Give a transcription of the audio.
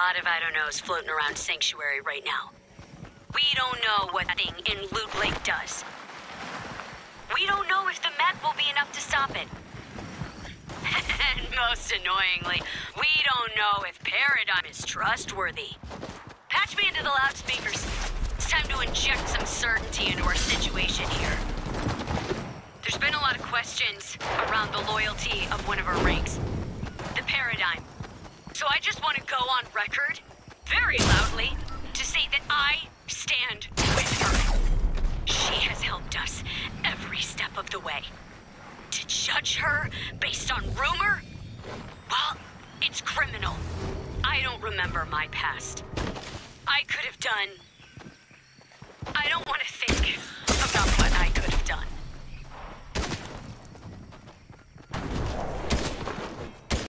of I don't knows floating around Sanctuary right now. We don't know what thing in Loot Lake does. We don't know if the mech will be enough to stop it. and most annoyingly, we don't know if Paradigm is trustworthy. Patch me into the loudspeakers. It's time to inject some certainty into our situation here. There's been a lot of questions around the loyalty of one of our ranks. I just want to go on record, very loudly, to say that I stand with her. She has helped us every step of the way. To judge her based on rumor? Well, it's criminal. I don't remember my past. I could have done... I don't want to think about what